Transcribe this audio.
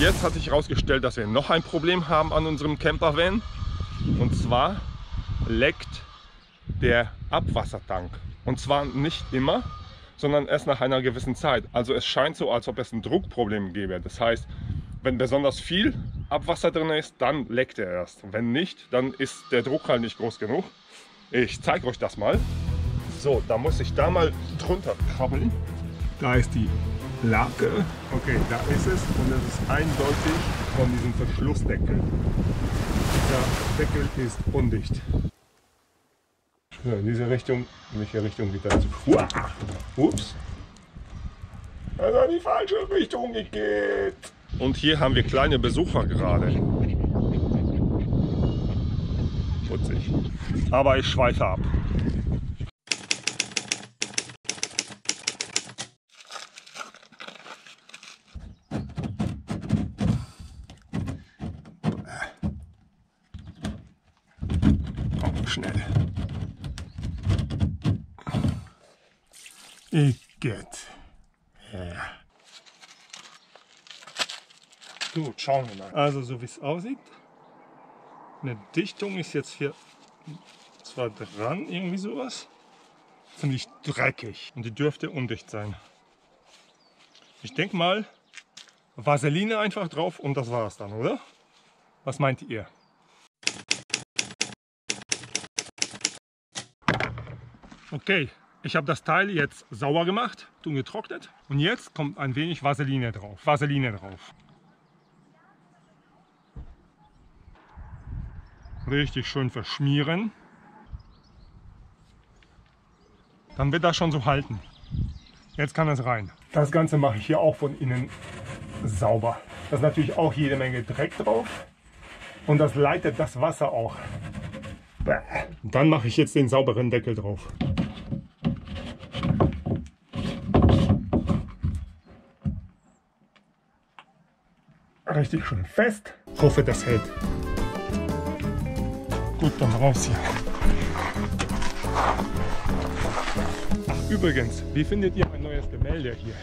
jetzt hat sich herausgestellt, dass wir noch ein Problem haben an unserem Campervan. Und zwar leckt der Abwassertank. Und zwar nicht immer, sondern erst nach einer gewissen Zeit. Also es scheint so, als ob es ein Druckproblem gäbe. Das heißt, wenn besonders viel Abwasser drin ist, dann leckt er erst. Wenn nicht, dann ist der Druck halt nicht groß genug. Ich zeige euch das mal. So, da muss ich da mal drunter krabbeln. Da ist die Lake. Okay, da ist es und es ist eindeutig von diesem Verschlussdeckel. Der Deckel ist undicht. So, in diese Richtung, in welche Richtung geht das? Uah, ups. Also in die falsche Richtung geht. Und hier haben wir kleine Besucher gerade. Putzig. Aber ich schweife ab. Schnell. Igitt. Ja. Gut, schauen wir mal. Also so wie es aussieht. Eine Dichtung ist jetzt hier zwar dran, irgendwie sowas. Ziemlich dreckig und die dürfte undicht sein. Ich denke mal, Vaseline einfach drauf und das war es dann, oder? Was meint ihr? Okay, ich habe das Teil jetzt sauber gemacht und getrocknet. Und jetzt kommt ein wenig Vaseline drauf. Vaseline drauf. Richtig schön verschmieren. Dann wird das schon so halten. Jetzt kann es rein. Das Ganze mache ich hier auch von innen sauber. Da ist natürlich auch jede Menge Dreck drauf. Und das leitet das Wasser auch. Dann mache ich jetzt den sauberen Deckel drauf. Richtig schön fest. Ich hoffe, das hält. Gut, dann raus hier. Ach, übrigens, wie findet ihr mein neues Gemälde hier?